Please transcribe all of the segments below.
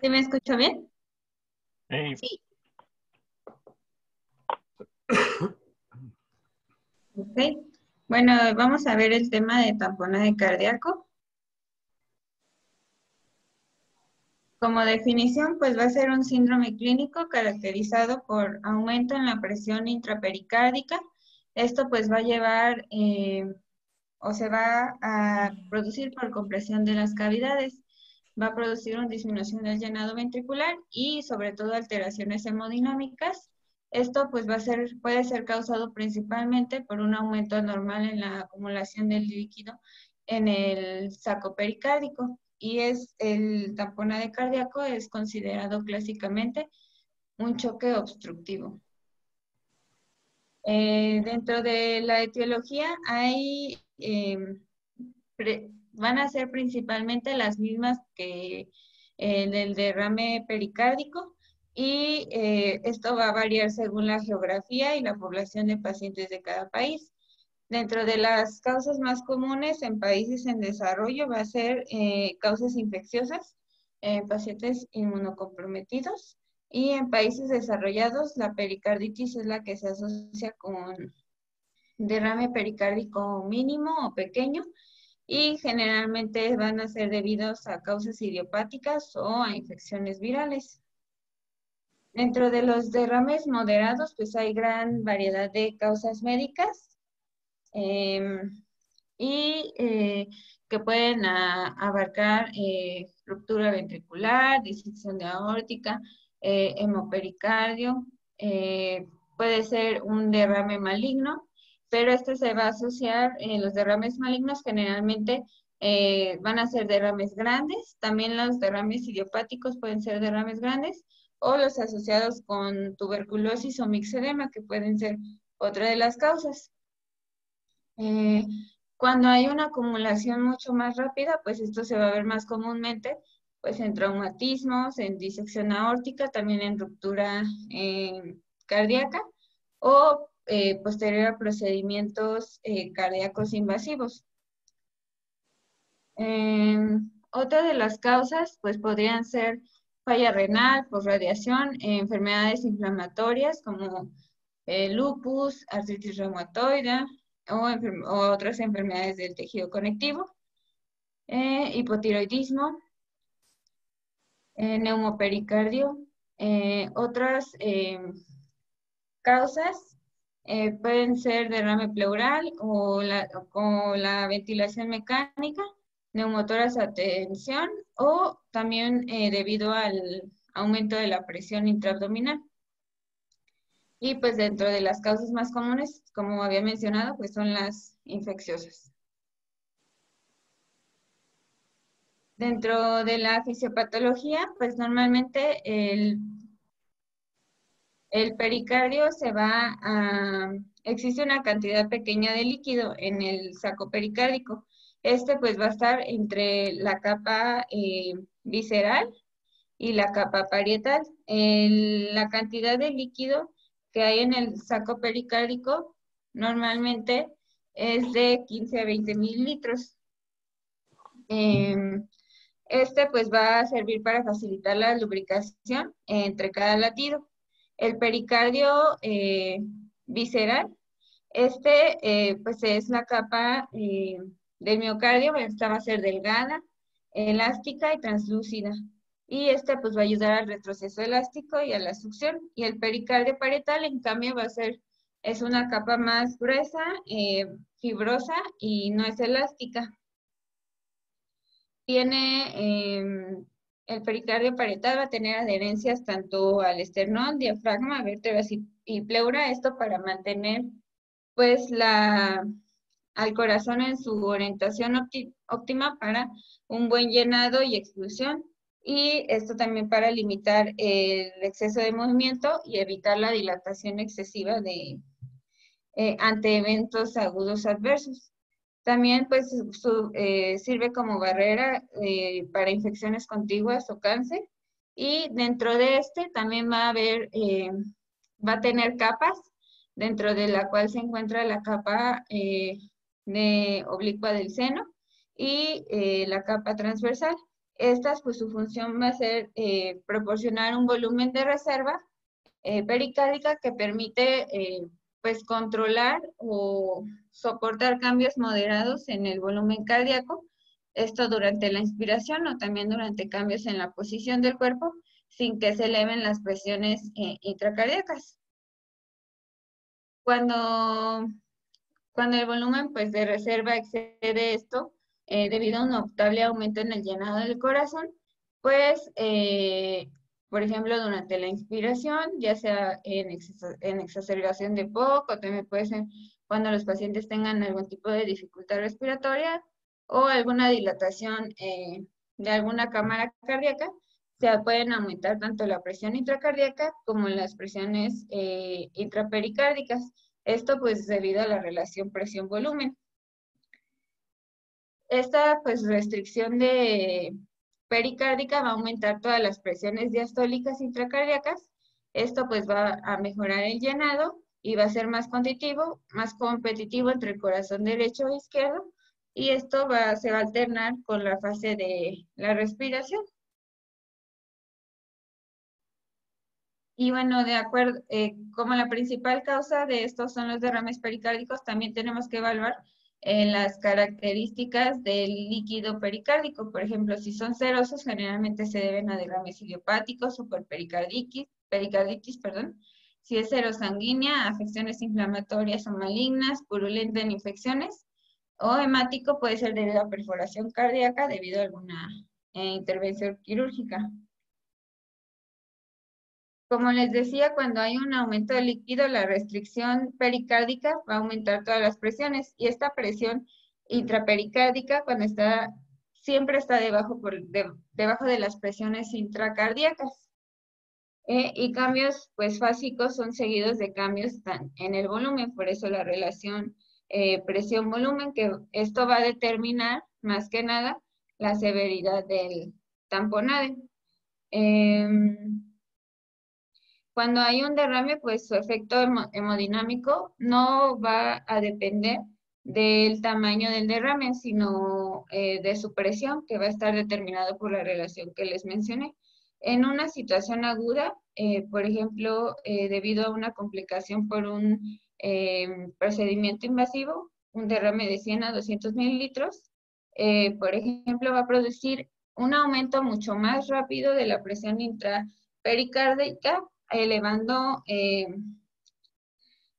¿Sí me escucho bien? Sí. Ok. Bueno, vamos a ver el tema de tamponaje cardíaco. Como definición, pues va a ser un síndrome clínico caracterizado por aumento en la presión intrapericárdica. Esto pues va a llevar eh, o se va a producir por compresión de las cavidades. Va a producir una disminución del llenado ventricular y sobre todo alteraciones hemodinámicas. Esto pues va a ser, puede ser causado principalmente por un aumento anormal en la acumulación del líquido en el saco pericárdico y es el tamponaje cardíaco es considerado clásicamente un choque obstructivo. Eh, dentro de la etiología hay, em, van a ser principalmente las mismas que en el derrame pericárdico y eh, esto va a variar según la geografía y la población de pacientes de cada país. Dentro de las causas más comunes en países en desarrollo va a ser eh, causas infecciosas, en pacientes inmunocomprometidos y en países desarrollados la pericarditis es la que se asocia con derrame pericárdico mínimo o pequeño y generalmente van a ser debidos a causas idiopáticas o a infecciones virales. Dentro de los derrames moderados, pues hay gran variedad de causas médicas Em, y eh, que pueden abarcar eh, ruptura ventricular, disección de aórtica, eh, hemopericardio, puede ser un derrame maligno, pero este se va a asociar, los derrames malignos generalmente van a ser derrames grandes, también los derrames idiopáticos pueden ser derrames grandes, o los asociados con tuberculosis o mixedema, que pueden ser otra de las causas. Eh, cuando hay una acumulación mucho más rápida, pues esto se va a ver más comúnmente pues en traumatismos, en disección aórtica, también en ruptura eh, cardíaca o eh, posterior a procedimientos cardíacos invasivos. otra de las causas pues podrían ser falla renal por radiación, enfermedades inflamatorias como lupus, artritis reumatoide, o, otras enfermedades del tejido conectivo, eh, hipotiroidismo, eh, neumopericardio. Eh, otras causas pueden ser derrame pleural o la, la ventilación mecánica, neumotoras a tensión o también debido al aumento de la presión intraabdominal. Y pues dentro de las causas más comunes, como había mencionado, pues son las infecciosas. Dentro de la fisiopatología, pues normalmente el, el pericardio se va a... Existe una cantidad pequeña de líquido en el saco pericárdico. Este pues va a estar entre la capa eh, visceral y la capa parietal. la cantidad de líquido que hay en el saco pericárdico normalmente es de 15 a 20 mil litros. Em, este pues va a servir para facilitar la lubricación entre cada latido. El pericardio eh, visceral, este eh, pues es la capa eh, del miocardio, esta va a ser delgada, elástica y translúcida y este pues va a ayudar al retroceso elástico y a la succión. Y el pericardio parietal, en cambio, va a ser, es una capa más gruesa, fibrosa y no es elástica. Tiene, em, el pericardio parietal va a tener adherencias tanto al esternón, diafragma, vértebras y, pleura, esto para mantener pues la, al corazón en su orientación óptima para un buen llenado y expulsión y esto también para limitar el exceso de movimiento y evitar la dilatación excesiva de, eh, ante eventos agudos adversos. También pues eh, sirve como barrera eh, para infecciones contiguas o cáncer y dentro de este también va a haber, va a tener capas dentro de la cual se encuentra la capa de oblicua del seno y la capa transversal. estas, pues su función va a ser eh, proporcionar un volumen de reserva eh, pericárdica que permite eh, pues controlar o soportar cambios moderados en el volumen cardíaco, esto durante la inspiración o también durante cambios en la posición del cuerpo, sin que se eleven las presiones intracardíacas. Cuando, cuando el volumen pues, de reserva excede esto, eh, debido a un notable aumento en el llenado del corazón, pues, eh, por ejemplo, durante la inspiración, ya sea en, en exacerbación de poco, también puede ser cuando los pacientes tengan algún tipo de dificultad respiratoria o alguna dilatación eh, de alguna cámara cardíaca, se pueden aumentar tanto la presión intracardíaca como las presiones intrapericárdicas. Esto pues debido a la relación presión-volumen. Esta pues restricción de pericárdica va a aumentar todas las presiones diastólicas intracardíacas. Esto pues va a mejorar el llenado y va a ser más competitivo, más competitivo entre el corazón derecho e izquierdo. Y esto va, se va a alternar con la fase de la respiración. Y bueno, de acuerdo, eh, como la principal causa de estos son los derrames pericárdicos, también tenemos que evaluar en las características del líquido pericárdico. Por ejemplo, si son serosos, generalmente se deben a derrames idiopáticos, superpericarditis, pericarditis, perdón. Si es serosanguínea, afecciones inflamatorias o malignas, purulenta en infecciones. O hemático puede ser debido a perforación cardíaca debido a alguna eh, intervención quirúrgica. Como les decía, cuando hay un aumento de líquido, la restricción pericárdica va a aumentar todas las presiones y esta presión intrapericárdica cuando está siempre está debajo, de las presiones intracardíacas. Eh, y cambios pues básicos son seguidos de cambios en el volumen, por eso la relación eh, presión-volumen, que esto va a determinar más que nada la severidad del tamponade. Em, cuando hay un derrame, pues su efecto hemodinámico no va a depender del tamaño del derrame, sino eh, de su presión, que va a estar determinado por la relación que les mencioné. En una situación aguda, eh, por ejemplo, eh, debido a una complicación por un procedimiento invasivo, un derrame de 100 a 200 mililitros, por ejemplo, va a producir un aumento mucho más rápido de la presión intrapericárdica elevando eh,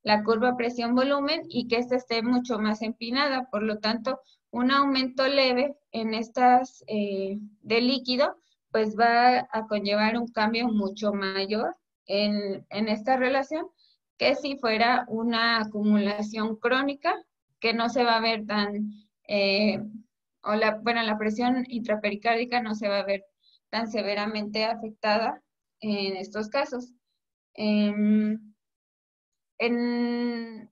la curva presión-volumen y que ésta esté mucho más empinada. Por lo tanto, un aumento leve en estas eh, de líquido, pues va a conllevar un cambio mucho mayor en, esta relación que si fuera una acumulación crónica que no se va a ver tan, eh, o la, bueno, la presión intrapericárdica no se va a ver tan severamente afectada en estos casos. Em, en,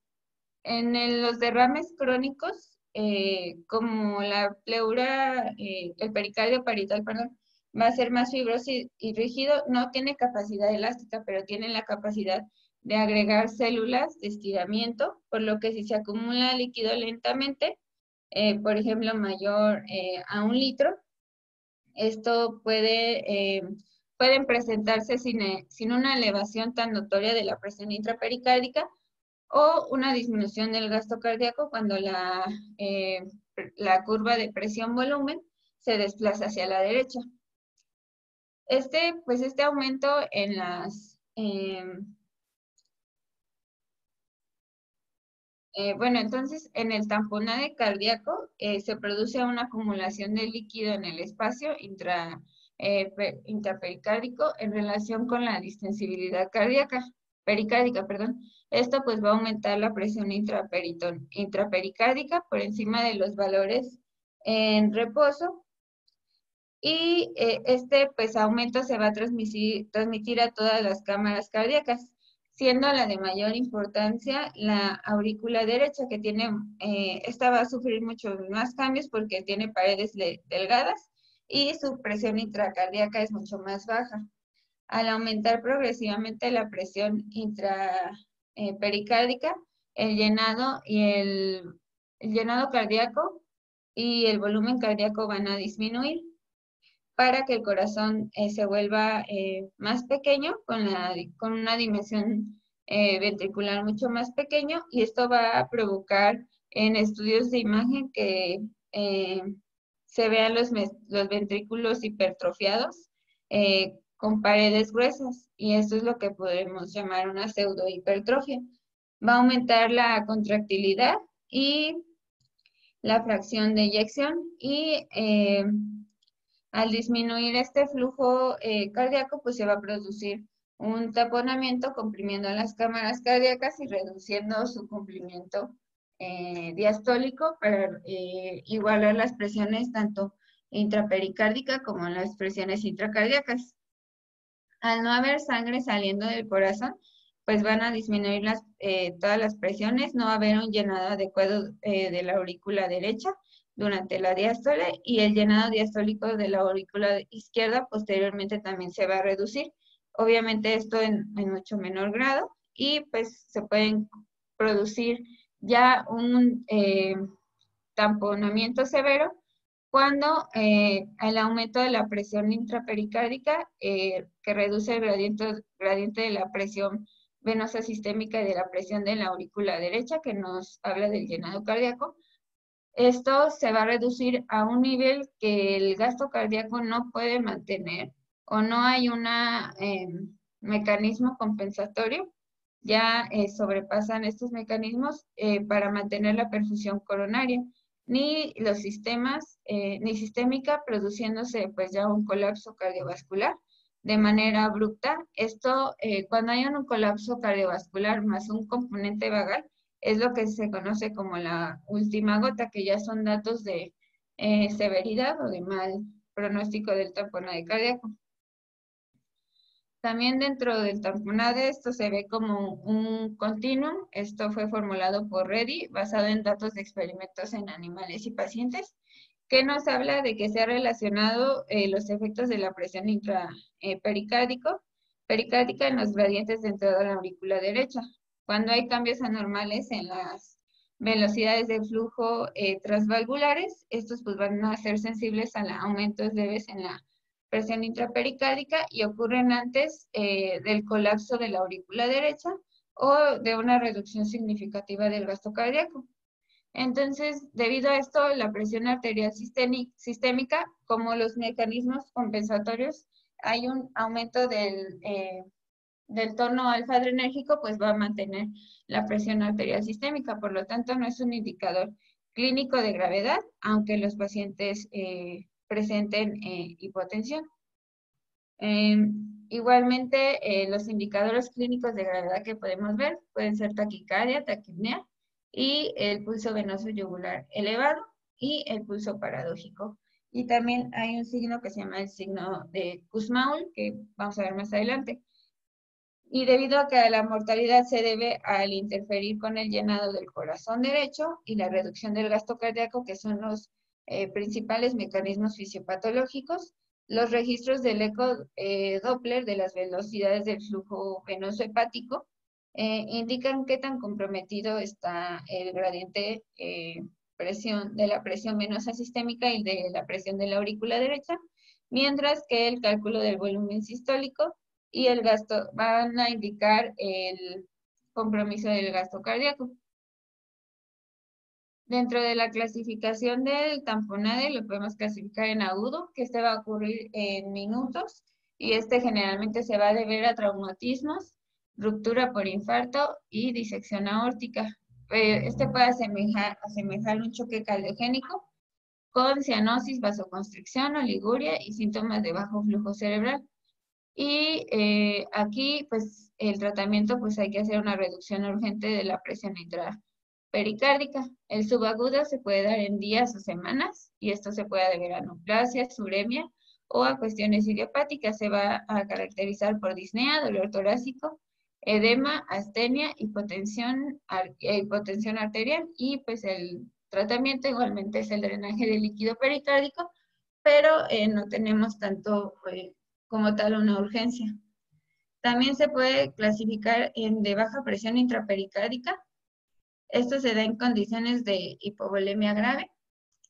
en, los derrames crónicos, eh, como la pleura, eh, el pericardio parital, perdón, va a ser más fibroso y, rígido, no tiene capacidad elástica, pero tiene la capacidad de agregar células de estiramiento, por lo que si se acumula líquido lentamente, eh, por ejemplo, mayor a un litro, esto puede pueden presentarse eh, sin, una elevación tan notoria de la presión intrapericárdica o una disminución del gasto cardíaco cuando la, eh, la curva de presión-volumen se desplaza hacia la derecha. Este, pues este aumento en las... Em, eh, bueno, entonces en el tamponade cardíaco se produce una acumulación de líquido en el espacio intra, eh, intrapericárdico en relación con la distensibilidad cardíaca, pericárdica, perdón. Esto pues va a aumentar la presión intrapericárdica por encima de los valores en reposo y eh, este pues aumento se va a transmitir, transmitir a todas las cámaras cardíacas, siendo la de mayor importancia la aurícula derecha que tiene, eh, esta va a sufrir muchos más cambios porque tiene paredes delgadas y su presión intracardíaca es mucho más baja. Al aumentar progresivamente la presión intrapericárdica, el llenado y el, llenado cardíaco y el volumen cardíaco van a disminuir. Para que el corazón eh, se vuelva eh, más pequeño con, la, con una dimensión eh, ventricular mucho más pequeño y esto va a provocar en estudios de imagen que se vean los, los ventrículos hipertrofiados con paredes gruesas y esto es lo que podemos llamar una pseudohipertrofia. Va a aumentar la contractilidad y la fracción de eyección y al disminuir este flujo eh, cardíaco, pues se va a producir un taponamiento comprimiendo las cámaras cardíacas y reduciendo su cumplimiento eh, diastólico para igualar las presiones tanto intrapericárdica como las presiones intracardíacas. Al no haber sangre saliendo del corazón, pues van a disminuir eh, todas las presiones, no va a haber un llenado adecuado eh, de la aurícula derecha durante la diástole y el llenado diastólico de la aurícula izquierda posteriormente también se va a reducir. Obviamente esto en, mucho menor grado y pues se pueden producir ya un eh, tamponamiento severo cuando el aumento de la presión intrapericárdica que reduce el gradiente, gradiente de la presión venosa sistémica y de la presión de la aurícula derecha, que nos habla del llenado cardíaco. Esto se va a reducir a un nivel que el gasto cardíaco no puede mantener o no hay un em, mecanismo compensatorio. Ya eh, sobrepasan estos mecanismos eh, para mantener la perfusión coronaria, ni los sistemas, eh, ni sistémica, produciéndose pues ya un colapso cardiovascular de manera abrupta. Esto, cuando hay un colapso cardiovascular más un componente vagal, es lo que se conoce como la última gota, que ya son datos de eh, severidad o de mal pronóstico del tamponade cardíaco. También dentro del tamponade esto se ve como un continuum. Esto fue formulado por Reddy basado en datos de experimentos en animales y pacientes que nos habla de que se ha relacionado eh, los efectos de la presión intrapericárdica eh, pericárdica en los gradientes dentro de la aurícula derecha. Cuando hay cambios anormales en las velocidades de flujo eh, transvalvulares, estos pues van a ser sensibles a aumentos leves en la presión intrapericárdica y ocurren antes del colapso de la aurícula derecha o de una reducción significativa del gasto cardíaco. Entonces, debido a esto, la presión arterial sistémica, como los mecanismos compensatorios, hay un aumento del, eh, del tono alfa-adrenérgico, pues va a mantener la presión arterial sistémica. Por lo tanto, no es un indicador clínico de gravedad, aunque los pacientes eh, presenten eh, hipotensión. Em, igualmente, los indicadores clínicos de gravedad que podemos ver pueden ser taquicardia, taquipnea, y el pulso venoso yugular elevado y el pulso paradójico. Y también hay un signo que se llama el signo de Kussmaul, que vamos a ver más adelante. Y debido a que la mortalidad se debe al interferir con el llenado del corazón derecho y la reducción del gasto cardíaco, que son los eh, principales mecanismos fisiopatológicos, los registros del eco eh, Doppler de las velocidades del flujo venoso hepático eh, indican qué tan comprometido está el gradiente presión, de la presión venosa sistémica y de la presión de la aurícula derecha, mientras que el cálculo del volumen sistólico y el gasto van a indicar el compromiso del gasto cardíaco. Dentro de la clasificación del tamponade lo podemos clasificar en agudo, que este va a ocurrir en minutos y este generalmente se va a deber a traumatismos ruptura por infarto y disección aórtica. Eh, este puede asemejar, asemejar un choque cardiogénico con cianosis, vasoconstricción, oliguria y síntomas de bajo flujo cerebral. Y eh, aquí, pues, el tratamiento, pues hay que hacer una reducción urgente de la presión intrapericárdica. El subagudo se puede dar en días o semanas, y esto se puede deber a neoplasia, uremia o a cuestiones idiopáticas. Se va a caracterizar por disnea, dolor torácico, edema, astenia, hipotensión, eh, hipotensión arterial y pues el tratamiento igualmente es el drenaje de líquido pericárdico, pero eh, no tenemos tanto eh, como tal una urgencia. También se puede clasificar en de baja presión intrapericárdica. Esto se da en condiciones de hipovolemia grave,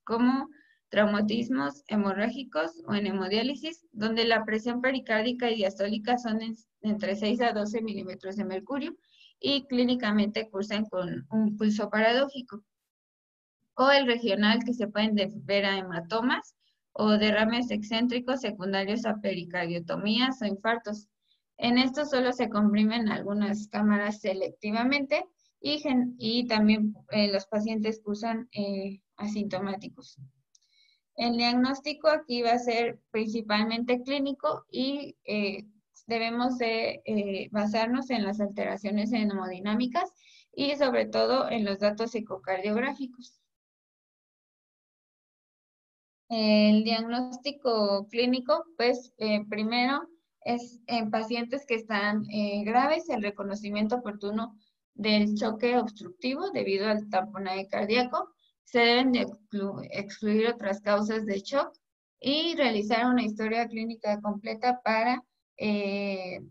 como traumatismos hemorrágicos o en hemodiálisis, donde la presión pericárdica y diastólica son entre 6 a 12 milímetros de mercurio y clínicamente cursan con un pulso paradójico. O el regional, que se pueden ver a hematomas o derrames excéntricos secundarios a pericardiotomías o infartos. En esto solo se comprimen algunas cámaras selectivamente y, también eh, los pacientes cursan eh, asintomáticos. El diagnóstico aquí va a ser principalmente clínico y eh, debemos de basarnos en las alteraciones hemodinámicas y sobre todo en los datos ecocardiográficos. El diagnóstico clínico, pues eh, primero es en pacientes que están graves, el reconocimiento oportuno del choque obstructivo debido al tamponaje cardíaco, se deben de excluir otras causas de shock y realizar una historia clínica completa para, eh,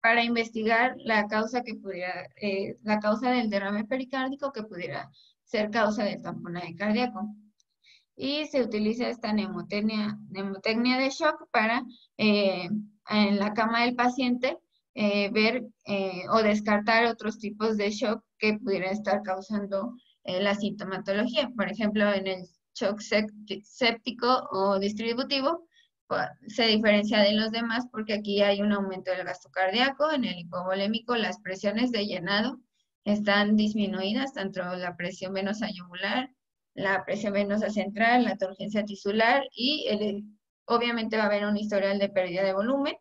para investigar la causa que pudiera, eh, la causa del derrame pericárdico que pudiera ser causa del tamponaje cardíaco. Y se utiliza esta neumotecnia, neumotecnia de shock para eh, en la cama del paciente ver o descartar otros tipos de shock que pudieran estar causando eh, la sintomatología. Por ejemplo, en el shock séptico o distributivo, pues, se diferencia de los demás porque aquí hay un aumento del gasto cardíaco, en el hipovolémico las presiones de llenado están disminuidas, tanto la presión venosa yugular, la presión venosa central, la turgencia tisular y obviamente va a haber un historial de pérdida de volumen.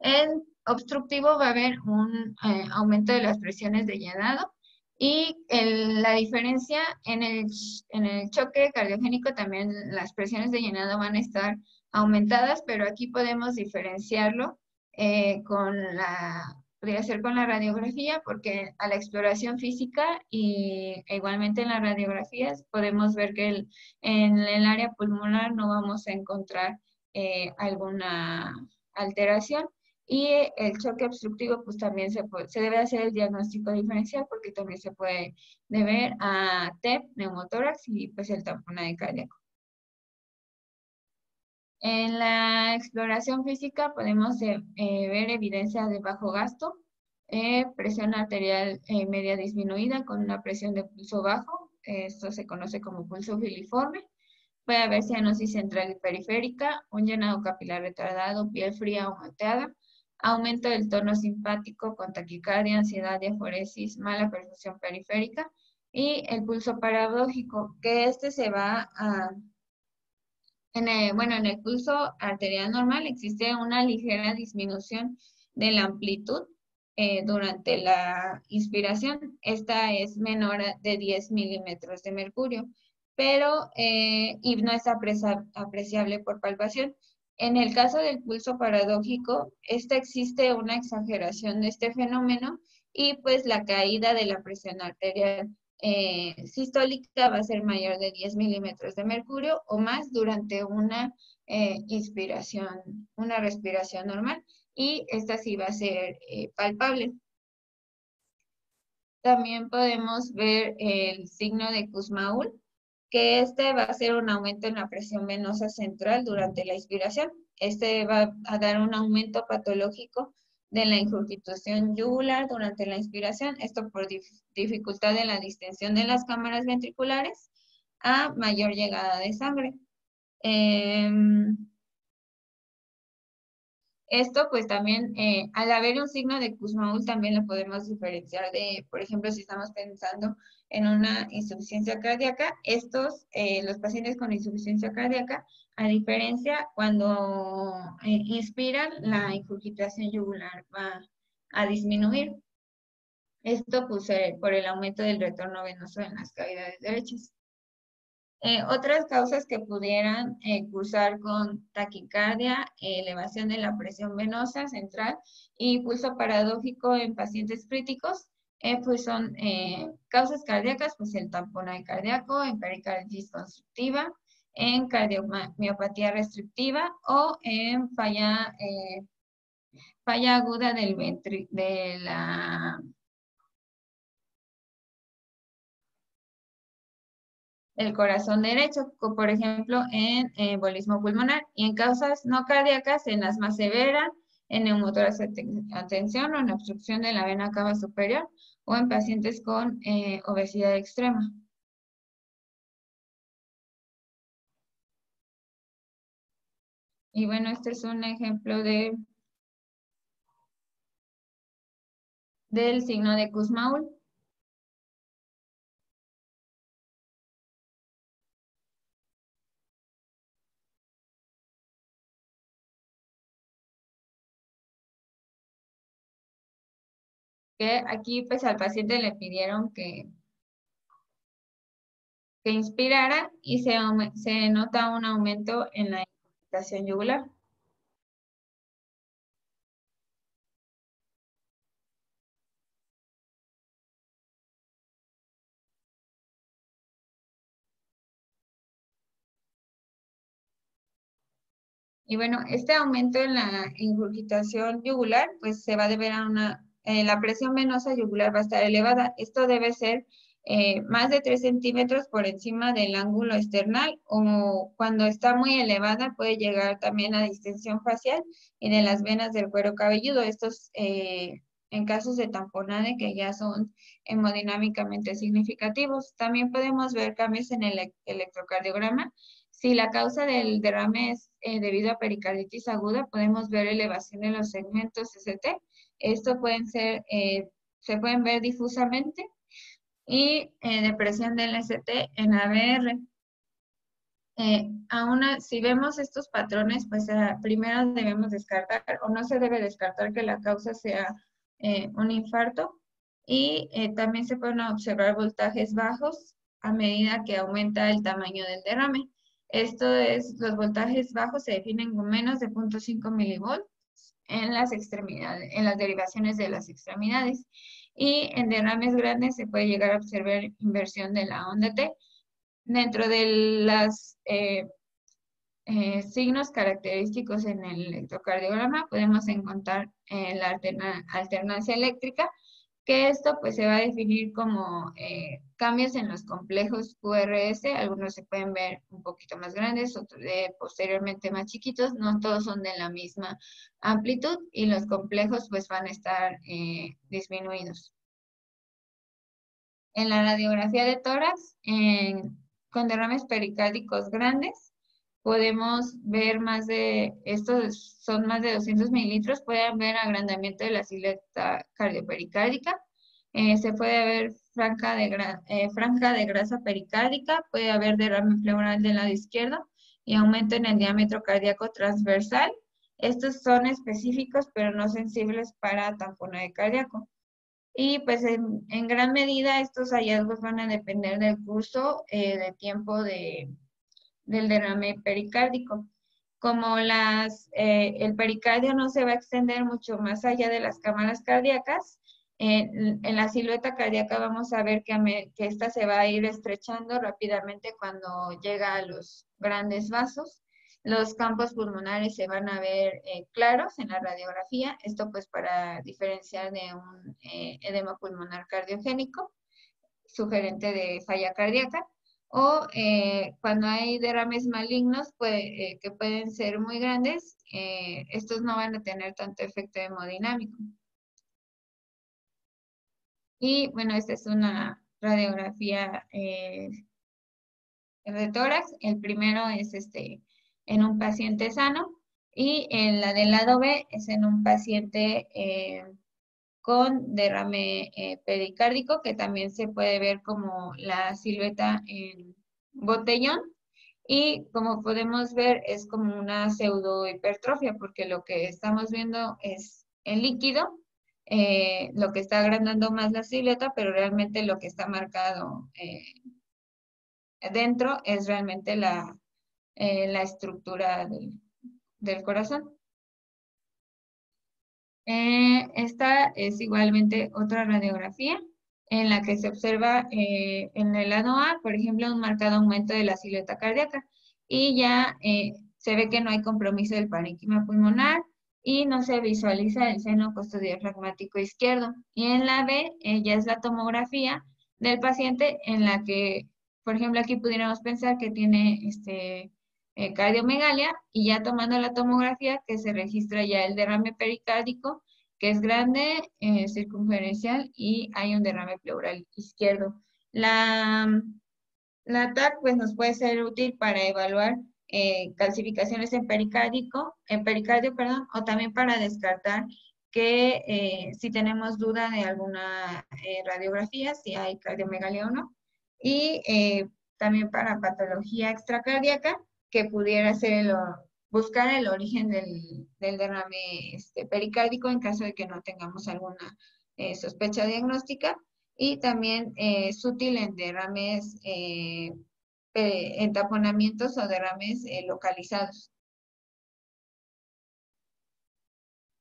En obstructivo va a haber un eh, aumento de las presiones de llenado y la diferencia en el, en el choque cardiogénico también las presiones de llenado van a estar aumentadas, pero aquí podemos diferenciarlo eh, con la, podría ser con la radiografía, porque a la exploración física y igualmente en las radiografías podemos ver que en el área pulmonar no vamos a encontrar eh, alguna alteración. Y el choque obstructivo, pues también se, se debe hacer el diagnóstico diferencial porque también se puede deber a TEP, neumotórax y pues el tamponaje cardíaco. En la exploración física podemos eh, eh, ver evidencia de bajo gasto, eh, presión arterial media disminuida con una presión de pulso bajo, esto se conoce como pulso filiforme. Puede haber cianosis central y periférica, un llenado capilar retardado, piel fría o mateada, aumento del tono simpático con taquicardia, ansiedad, diaforesis, mala perfusión periférica y el pulso paradójico, que este se va a... En bueno, en el pulso arterial normal existe una ligera disminución de la amplitud eh, durante la inspiración. Esta es menor de 10 milímetros de mercurio, pero eh, y no es apreciable por palpación. En el caso del pulso paradójico, esta existe una exageración de este fenómeno y pues la caída de la presión arterial eh, sistólica va a ser mayor de 10 milímetros de mercurio o más durante una eh, inspiración, una respiración normal y esta sí va a ser eh, palpable. También podemos ver el signo de Kussmaul, que este va a ser un aumento en la presión venosa central durante la inspiración. Este va a dar un aumento patológico de la ingurgitación yugular durante la inspiración, esto por dificultad en la distensión de las cámaras ventriculares a mayor llegada de sangre. Em, esto pues también, eh, al haber un signo de Kussmaul también lo podemos diferenciar de, por ejemplo, si estamos pensando en una insuficiencia cardíaca, estos, eh, los pacientes con insuficiencia cardíaca, a diferencia, cuando eh, inspiran, la ingurgitación yugular va a disminuir. Esto pues, por el aumento del retorno venoso en las cavidades derechas. Eh, otras causas que pudieran eh, cursar con taquicardia, elevación de la presión venosa central y pulso paradójico en pacientes críticos, eh, pues son causas cardíacas, pues el tamponaje cardíaco, en pericarditis constructiva, en cardiomiopatía restrictiva o en falla, falla aguda del ventri de la el corazón derecho, por ejemplo, en embolismo pulmonar y en causas no cardíacas, en asma severa, en neumotoras atención o en obstrucción de la vena cava superior o en pacientes con eh, obesidad extrema. Y bueno, este es un ejemplo de del signo de Kussmaul. Que aquí pues al paciente le pidieron que, que inspirara y se, se nota un aumento en la incitación yugular. Y bueno, este aumento en la ingurgitación yugular, pues se va a deber a una eh, la presión venosa yugular va a estar elevada. Esto debe ser eh, más de 3 centímetros por encima del ángulo external o cuando está muy elevada puede llegar también a distensión facial y de las venas del cuero cabelludo. Estos eh, en casos de tamponade que ya son hemodinámicamente significativos. También podemos ver cambios en el electrocardiograma. Si la causa del derrame es debido a pericarditis aguda, podemos ver elevación en los segmentos ST esto pueden ser, eh, se pueden ver difusamente y eh, depresión del ST en ABR. Eh, aún si vemos estos patrones, pues primero debemos descartar o no se debe descartar que la causa sea un infarto y también se pueden observar voltajes bajos a medida que aumenta el tamaño del derrame. Esto es, los voltajes bajos se definen con menos de 0.5 milivolts en las extremidades, en las derivaciones de las extremidades. Y en derrames grandes se puede llegar a observar inversión de la onda T. Dentro de los eh, eh, signos característicos en el electrocardiograma podemos encontrar eh, la alternancia eléctrica, que esto pues se va a definir como eh, cambios en los complejos QRS, algunos se pueden ver un poquito más grandes, otros eh, posteriormente más chiquitos, no todos son de la misma amplitud y los complejos pues van a estar eh, disminuidos. En la radiografía de tórax, con derrames pericárdicos grandes, podemos ver más de, estos son más de 200 mililitros, pueden ver agrandamiento de la silueta cardiopericárdica, eh, se puede ver franja de, eh, franja de grasa pericárdica, puede haber derrame pleural del lado izquierdo y aumento en el diámetro cardíaco transversal. Estos son específicos pero no sensibles para tamponaje cardíaco. Y pues en, gran medida estos hallazgos van a depender del curso eh, de tiempo de, del derrame pericárdico. Como las, eh, el pericardio no se va a extender mucho más allá de las cámaras cardíacas, en, la silueta cardíaca vamos a ver que, esta se va a ir estrechando rápidamente cuando llega a los grandes vasos. Los campos pulmonares se van a ver eh, claros en la radiografía, esto pues para diferenciar de un eh, edema pulmonar cardiogénico, sugerente de falla cardíaca o eh, cuando hay derrames malignos que pueden ser muy grandes, estos no van a tener tanto efecto hemodinámico. Y bueno, esta es una radiografía de tórax. El primero es este, en un paciente sano y en la del lado B es en un paciente con derrame eh, pericárdico, que también se puede ver como la silueta en botellón. Y como podemos ver, es como una pseudohipertrofia, porque lo que estamos viendo es en líquido, eh, lo que está agrandando más la silueta, pero realmente lo que está marcado eh, dentro es realmente la, la estructura del corazón. Eh, esta es igualmente otra radiografía en la que se observa eh, en el lado A, por ejemplo, un marcado aumento de la silueta cardíaca y ya eh, se ve que no hay compromiso del parénquima pulmonar y no se visualiza el seno costodiafragmático izquierdo. Y en la B ya es la tomografía del paciente en la que por ejemplo, aquí pudiéramos pensar que tiene este, eh, cardiomegalia y ya tomando la tomografía que se registra ya el derrame pericárdico, que es grande, eh, circunferencial y hay un derrame pleural izquierdo. La, la TAC pues, nos puede ser útil para evaluar eh, calcificaciones en pericárdico, en pericardio, perdón, o también para descartar que eh, si tenemos duda de alguna eh, radiografía, si hay cardiomegalia o no, y también para patología extracardíaca, que pudiera ser el, buscar el origen del, derrame este, pericárdico en caso de que no tengamos alguna sospecha diagnóstica, y también es útil en derrames, taponamientos o derrames localizados.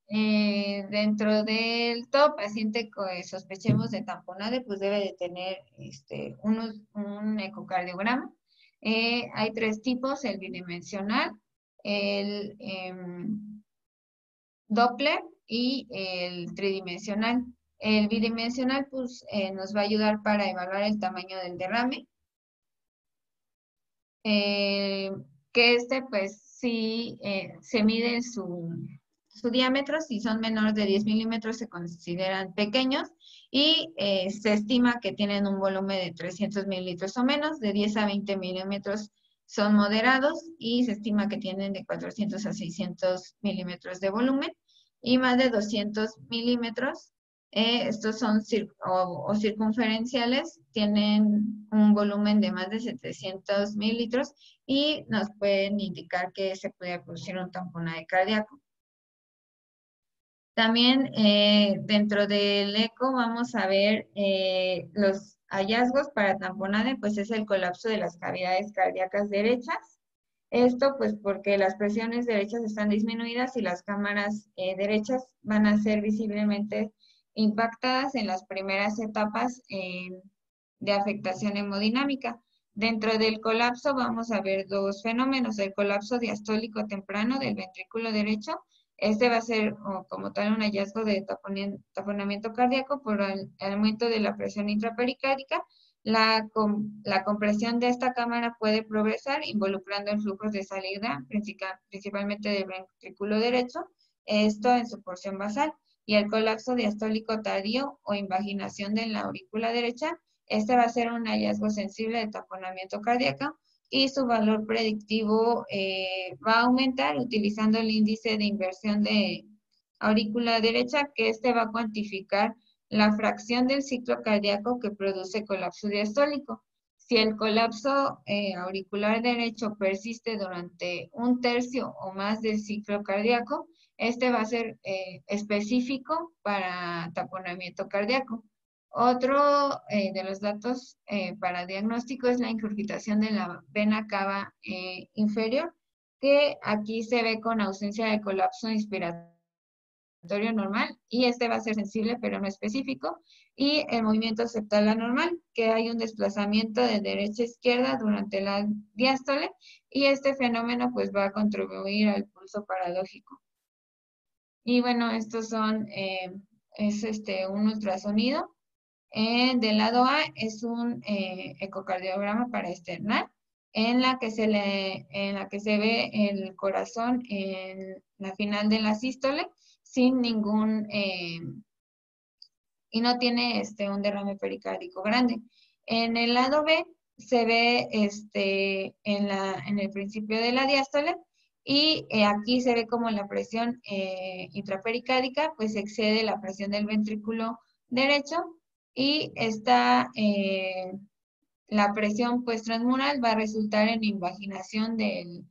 Eh, dentro del top paciente que sospechemos de tamponade, pues debe de tener este, un ecocardiograma. Eh, hay tres tipos, el bidimensional, el em, Doppler y el tridimensional. El bidimensional pues, eh, nos va a ayudar para evaluar el tamaño del derrame. Que este pues sí se mide su, su diámetro, si son menores de 10 milímetros se consideran pequeños y eh, se estima que tienen un volumen de 300 mililitros o menos, de 10 a 20 milímetros son moderados y se estima que tienen de 400 a 600 milímetros de volumen y más de 200 milímetros, eh, estos son o, circunferenciales, tienen un volumen de más de 700 mililitros y nos pueden indicar que se puede producir un tamponaje cardíaco. También eh, dentro del eco vamos a ver eh, los hallazgos para tamponade, pues es el colapso de las cavidades cardíacas derechas. Esto pues porque las presiones derechas están disminuidas y las cámaras eh, derechas van a ser visiblemente impactadas en las primeras etapas de afectación hemodinámica. Dentro del colapso vamos a ver dos fenómenos, el colapso diastólico temprano del ventrículo derecho este va a ser como tal un hallazgo de taponamiento cardíaco por el, aumento de la presión intrapericárdica. La, la, compresión de esta cámara puede progresar involucrando el flujo de salida, principalmente del ventrículo derecho, esto en su porción basal. Y el colapso diastólico tardío o invaginación de la aurícula derecha, este va a ser un hallazgo sensible de taponamiento cardíaco y su valor predictivo eh, va a aumentar utilizando el índice de inversión de aurícula derecha, que este va a cuantificar la fracción del ciclo cardíaco que produce colapso diastólico. Si el colapso eh, auricular derecho persiste durante un tercio o más del ciclo cardíaco, este va a ser eh, específico para taponamiento cardíaco. Otro eh, de los datos eh, para diagnóstico es la incurgitación de la vena cava inferior, que aquí se ve con ausencia de colapso inspiratorio normal, y este va a ser sensible pero no específico, y el movimiento septal anormal, que hay un desplazamiento de derecha a izquierda durante la diástole, y este fenómeno pues va a contribuir al pulso paradójico. Y bueno, estos son, es este, un ultrasonido eh, del lado A es un eh, ecocardiograma para externar, en la, que se le, en la que se ve el corazón en la final de la sístole sin ningún, eh, y no tiene este, un derrame pericárdico grande. En el lado B se ve este, en, la, en el principio de la diástole y aquí se ve como la presión intrapericárdica pues excede la presión del ventrículo derecho y esta, eh, la presión pues transmural va a resultar en invaginación del,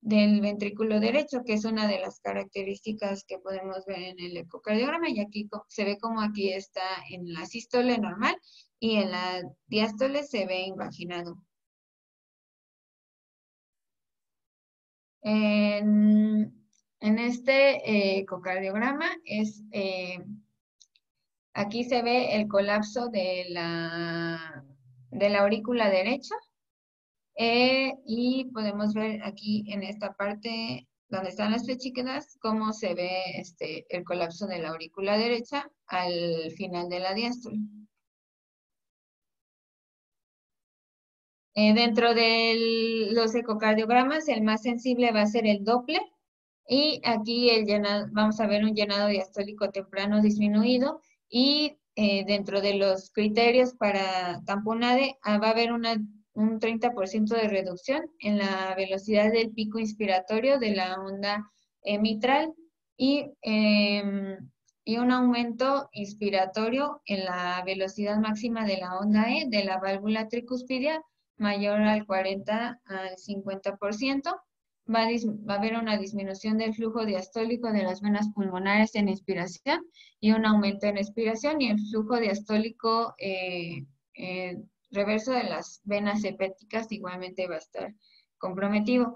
del ventrículo derecho, que es una de las características que podemos ver en el ecocardiograma, y aquí se ve como aquí está en la sístole normal y en la diástole se ve invaginado. En, este eh, ecocardiograma es eh, Aquí se ve el colapso de la, de la aurícula derecha. Eh, y podemos ver aquí en esta parte donde están las flechiquedas, cómo se ve este, el colapso de la aurícula derecha al final de la diástole. Eh, dentro de los ecocardiogramas, el más sensible va a ser el Doppler. Y aquí el llenado, vamos a ver un llenado diastólico temprano disminuido. Y eh, dentro de los criterios para tamponade ah, va a haber una, un 30% de reducción en la velocidad del pico inspiratorio de la onda mitral y em, y un aumento inspiratorio en la velocidad máxima de la onda E de la válvula tricuspidia mayor al 40 al 50%. Va a, va a haber una disminución del flujo diastólico de las venas pulmonares en inspiración y un aumento en expiración y el flujo diastólico eh, eh, reverso de las venas hepáticas igualmente va a estar comprometido.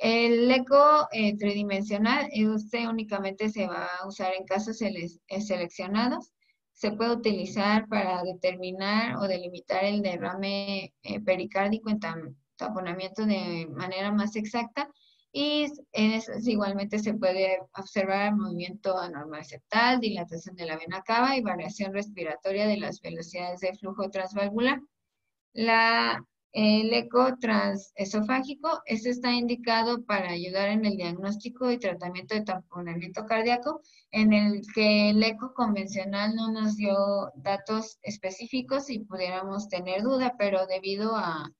El eco eh, tridimensional, este únicamente se va a usar en casos seleccionados. Se puede utilizar para determinar o delimitar el derrame eh, pericárdico en taponamiento de manera más exacta y igualmente se puede observar movimiento anormal septal, dilatación de la vena cava y variación respiratoria de las velocidades de flujo transvalvular. La el eco transesofágico, este está indicado para ayudar en el diagnóstico y tratamiento de tamponamiento cardíaco, en el que el eco convencional no nos dio datos específicos y pudiéramos tener duda, pero debido a,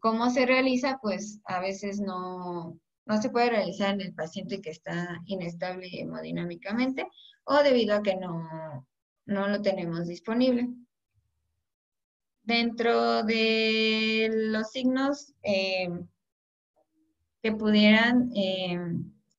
cómo se realiza, pues a veces no, no se puede realizar en el paciente que está inestable hemodinámicamente o debido a que no, no lo tenemos disponible. Dentro de los signos eh, que pudieran eh,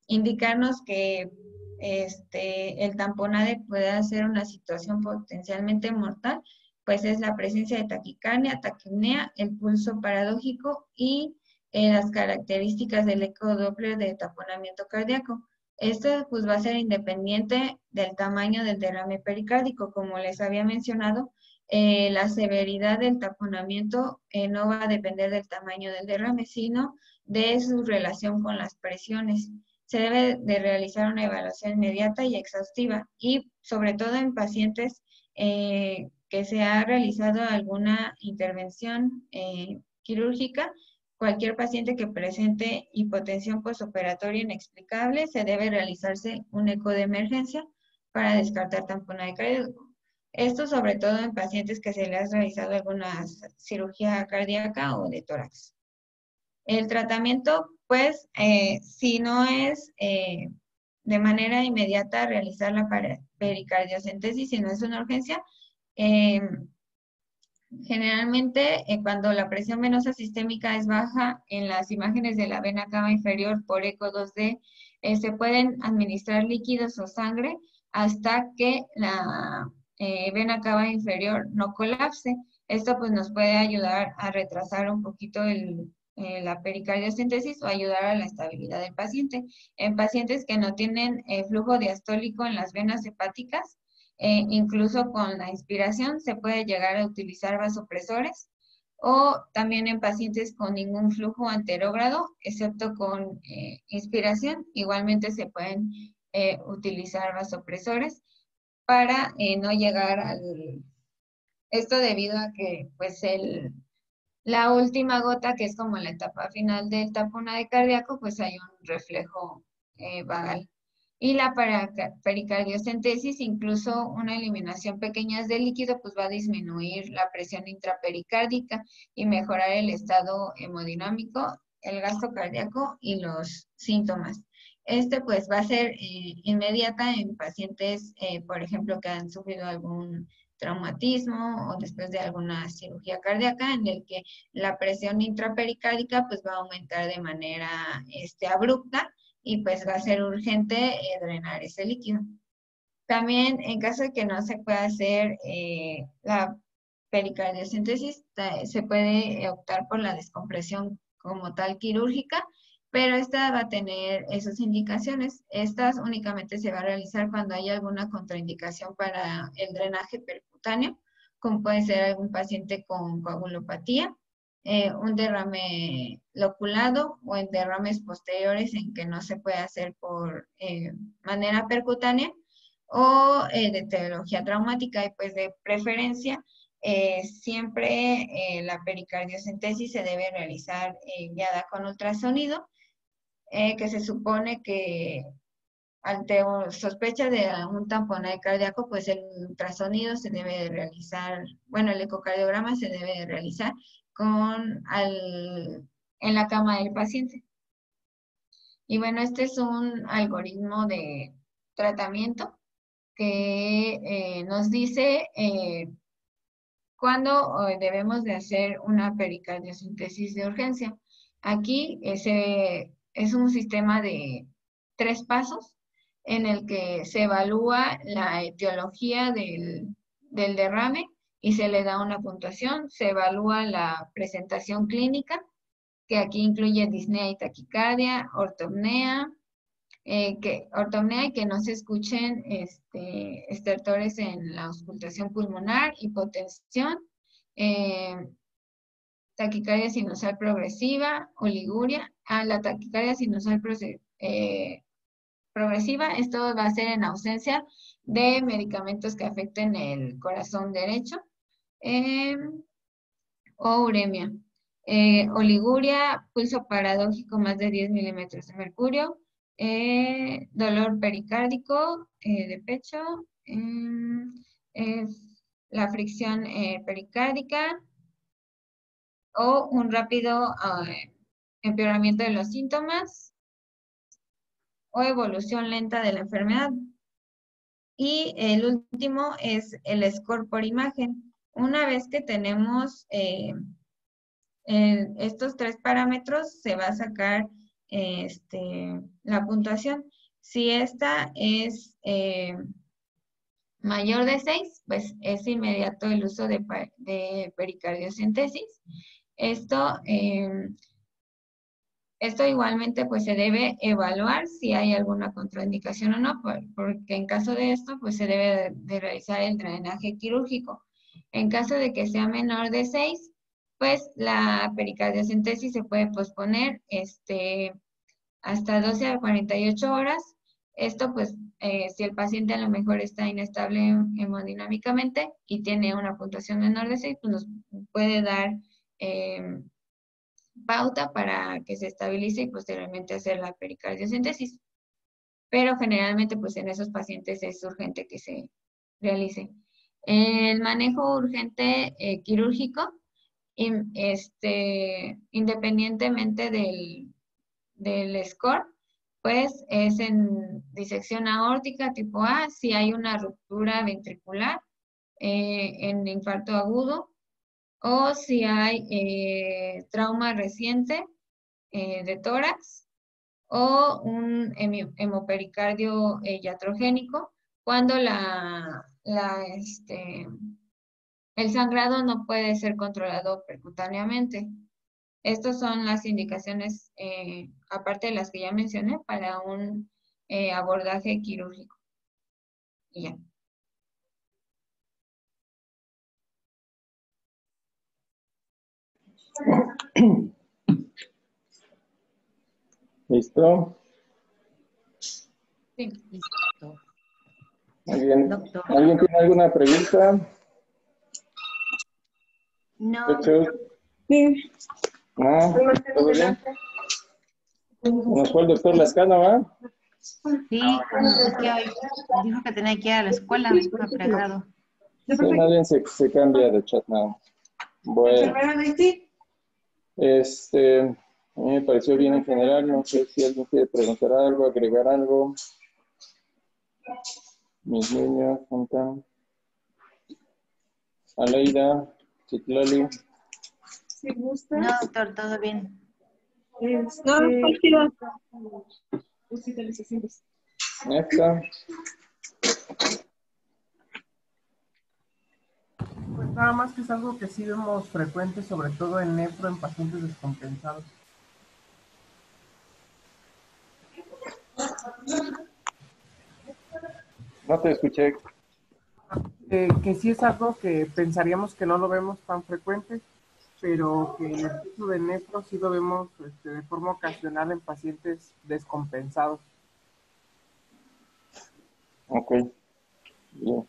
indicarnos que este, el tamponade puede ser una situación potencialmente mortal, pues es la presencia de taquicardia, taquipnea, el pulso paradójico y eh, las características del ecodoppler de taponamiento cardíaco. Esto pues va a ser independiente del tamaño del derrame pericárdico, como les había mencionado, eh, la severidad del taponamiento eh, no va a depender del tamaño del derrame, sino de su relación con las presiones. Se debe de realizar una evaluación inmediata y exhaustiva y sobre todo en pacientes eh, que se ha realizado alguna intervención quirúrgica, cualquier paciente que presente hipotensión postoperatoria inexplicable, se debe realizarse un eco de emergencia para descartar tamponaje cardíaco. Esto sobre todo en pacientes que se les ha realizado alguna cirugía cardíaca o de tórax. El tratamiento, pues, eh, si no es eh, de manera inmediata realizar la pericardiocentesis, si no es una urgencia, em, generalmente eh, cuando la presión venosa sistémica es baja en las imágenes de la vena cava inferior por eco 2D, se pueden administrar líquidos o sangre hasta que la eh, vena cava inferior no colapse. Esto pues nos puede ayudar a retrasar un poquito el, eh, la pericardiocentesis o ayudar a la estabilidad del paciente. En pacientes que no tienen eh, flujo diastólico en las venas hepáticas, incluso con la inspiración se puede llegar a utilizar vasopresores o también en pacientes con ningún flujo anterógrado, excepto con inspiración, igualmente se pueden utilizar vasopresores para eh, no llegar al... Esto debido a que pues el, la última gota, que es como la etapa final del de cardíaco, pues hay un reflejo eh, vagal. Y la pericardiocentesis, incluso una eliminación pequeña de líquido, pues va a disminuir la presión intrapericárdica y mejorar el estado hemodinámico, el gasto cardíaco y los síntomas. Este pues va a ser eh, inmediata en pacientes, eh, por ejemplo, que han sufrido algún traumatismo o después de alguna cirugía cardíaca en el que la presión intrapericárdica pues va a aumentar de manera este, abrupta y pues va a ser urgente eh, drenar ese líquido. También en caso de que no se pueda hacer la pericardiocentesis, se puede optar por la descompresión como tal quirúrgica pero esta va a tener esas indicaciones. Estas únicamente se va a realizar cuando hay alguna contraindicación para el drenaje percutáneo, como puede ser algún paciente con coagulopatía, eh, un derrame loculado o en derrames posteriores en que no se puede hacer por eh, manera percutánea o eh, de teología traumática y pues de preferencia eh, siempre eh, la pericardiocentesis se debe realizar guiada con ultrasonido, que se supone que ante sospecha de un tamponaje cardíaco, pues el ultrasonido se debe realizar, bueno, el ecocardiograma se debe realizar con en la cama del paciente. Y bueno, este es un algoritmo de tratamiento que eh, nos dice eh, cuándo eh, debemos de hacer una pericardiocentesis de urgencia. Aquí ese es un sistema de tres pasos en el que se evalúa la etiología del, del derrame y se le da una puntuación, se evalúa la presentación clínica, que aquí incluye disnea y taquicardia, ortopnea, eh, que, ortopnea y que no se escuchen este, estertores en la auscultación pulmonar, hipotensión, eh, taquicardia sinusal progresiva, oliguria, a ah, la taquicardia sinusal eh, progresiva, esto va a ser en ausencia de medicamentos que afecten el corazón derecho o uremia. oliguria, pulso paradójico más de 10 milímetros de mercurio, eh, dolor pericárdico eh, de pecho, em, la fricción eh, pericárdica o un rápido ah, empeoramiento de los síntomas o evolución lenta de la enfermedad. Y el último es el score por imagen. Una vez que tenemos estos tres parámetros, se va a sacar este, la puntuación. Si esta es eh, mayor de 6, pues es inmediato el uso de, de. Esto, em, esto igualmente pues se debe evaluar si hay alguna contraindicación o no, porque en caso de esto pues se debe de, realizar el drenaje quirúrgico. En caso de que sea menor de 6, pues la pericardiocentesis se puede posponer este, hasta 12 a 48 horas. Esto pues eh, si el paciente a lo mejor está inestable hemodinámicamente y tiene una puntuación menor de 6, pues nos puede dar em, pauta para que se estabilice y posteriormente hacer la pericardiocentesis. Pero generalmente pues en esos pacientes es urgente que se realice. El manejo urgente eh, quirúrgico este, independientemente del, del score, pues es en disección aórtica tipo A, si hay una ruptura ventricular, eh, en infarto agudo, o si hay eh, trauma reciente eh, de tórax, o un hemopericardio iatrogénico, cuando la, este, el sangrado no puede ser controlado percutáneamente. Estas son las indicaciones, eh, aparte de las que ya mencioné, para un eh, abordaje quirúrgico. Y ya. ¿Listo? Sí, listo. ¿Alguien, ¿Alguien tiene alguna pregunta? No. Sí. Ah, ¿todo bien? ¿Nos fue el doctor Lascano, va? Sí, que hoy dijo que tenía que ir a la escuela, me fregado. Sí, nadie se, se cambia de chat now. Bueno. Este, a mí me pareció bien en general, no sé si alguien quiere preguntar algo, agregar algo. Mis niños, ¿cómo Aleida, Citlali. No, doctor, todo bien. Este... No, cualquiera. Esta. Pues nada más que es algo que sí vemos frecuente, sobre todo en nefro en pacientes descompensados. No te escuché. Eh, que sí es algo que pensaríamos que no lo vemos tan frecuente, pero que en el caso de nefro sí lo vemos este, de forma ocasional en pacientes descompensados. Ok. Bien.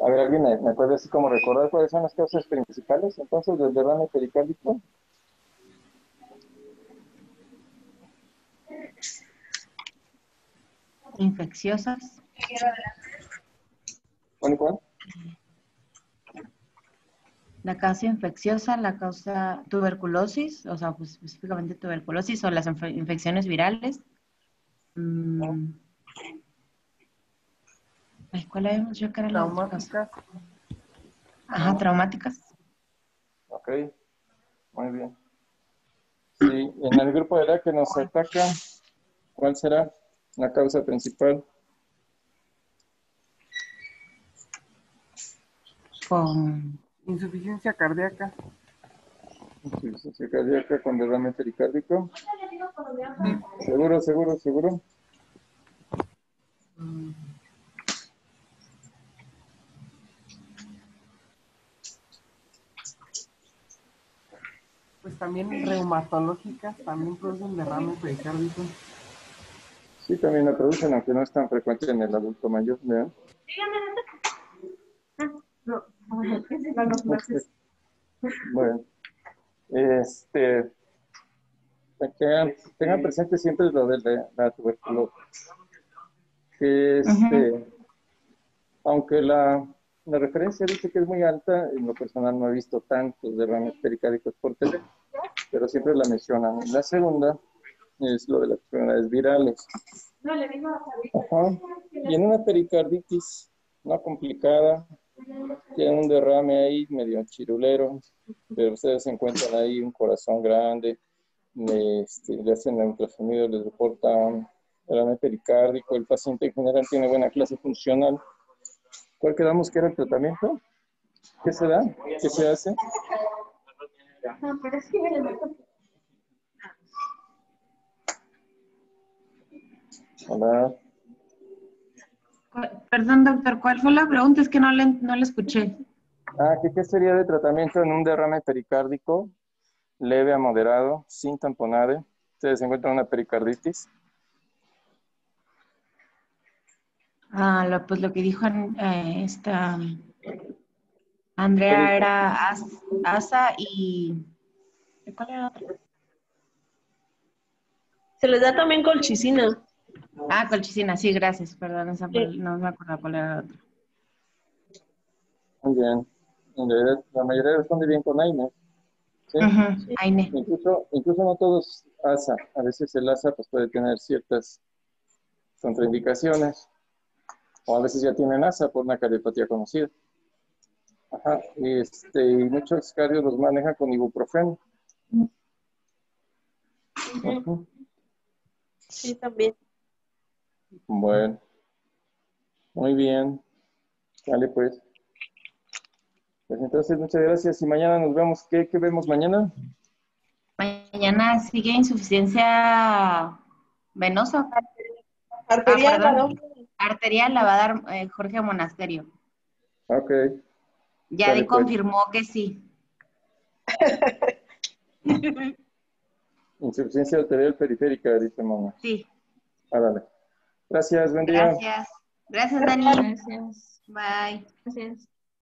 A ver, ¿alguien me, me puede así como recordar cuáles son las causas principales entonces del derrame pericárdico? Infecciosas. ¿Cuál y cuál? La causa infecciosa, la causa tuberculosis, o sea, pues, específicamente tuberculosis o las infe- infecciones virales. Mm. Ay, ¿Cuál habíamos yo que era? Traumáticas. Ajá, traumáticas. Ok, muy bien. Sí, en el grupo de edad que nos ataca, ¿cuál será la causa principal? Con Insuficiencia cardíaca. Insuficiencia cardíaca con derrame pericárdico. Seguro, seguro, seguro. Mm, Pues también reumatológicas también producen derrame pericárdico. Sí, también la producen, aunque no es tan frecuente en el adulto mayor, ¿verdad? Bueno, este, tengan, tengan presente siempre lo de la, la tuberculosis. Que este, aunque la, la referencia dice que es muy alta, en lo personal no he visto tantos derrames pericárdicos por tele, pero siempre la mencionan. La segunda es lo de las enfermedades virales. Ajá. Y en una pericarditis, no complicada, tiene un derrame ahí medio chirulero, pero ustedes encuentran ahí un corazón grande, este, le hacen el ultrasonido, les reporta un derrame pericárdico, el paciente en general tiene buena clase funcional. ¿Cuál quedamos que era el tratamiento? ¿Qué se da? ¿Qué se hace? Hola. Perdón, doctor, ¿cuál fue la pregunta? Es que no le, no le escuché. Ah, ¿qué, ¿qué sería de tratamiento en un derrame pericárdico leve a moderado, sin tamponade? Ustedes encuentran una pericarditis. Ah, lo- pues lo que dijo eh, esta Andrea era as- ASA y... ¿Cuál era la otra? Se les da también colchicina. Ah, colchicina, sí, gracias, perdón, esa fue- no me acuerdo cuál era la otra. Muy bien. En realidad, La mayoría responde bien con AINE. ¿sí? Ujú, Aine. Incluso, incluso no todos ASA. A veces el ASA pues, puede tener ciertas contraindicaciones. O a veces ya tienen ASA por una cardiopatía conocida. Ajá. Y, este, y muchos cardios los manejan con ibuprofeno. Sí, también. Bueno. Muy bien. Vale, pues. Pues entonces, muchas gracias. Y mañana nos vemos. ¿Qué, qué vemos mañana? Mañana sigue insuficiencia venosa. Arterial, perdón. ¿no? Arterial la va a dar eh, Jorge Monasterio. Ok. Ya pues. confirmó que sí. Insuficiencia arterial periférica, dice mamá. Sí. Árale. Gracias, buen día. Gracias. Gracias, Dani. Gracias. Bye. Gracias.